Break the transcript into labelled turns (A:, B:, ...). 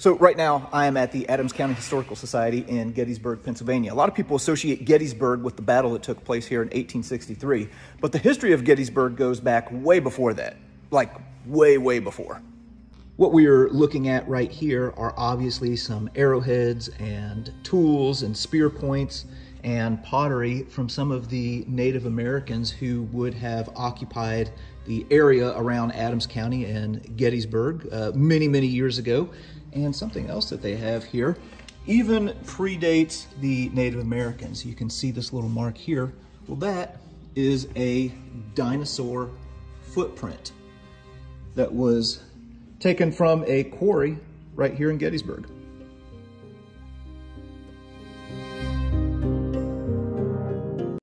A: So right now I am at the Adams County Historical Society in Gettysburg, Pennsylvania. A lot of people associate Gettysburg with the battle that took place here in 1863, but the history of Gettysburg goes back way before that, like way, way before. What we are looking at right here are obviously some arrowheads and tools and spear points and pottery from some of the Native Americans who would have occupied the area around Adams County and Gettysburg uh, many, many years ago. And something else that they have here even predates the Native Americans. You can see this little mark here. Well, that is a dinosaur footprint that was taken from a quarry right here in Gettysburg.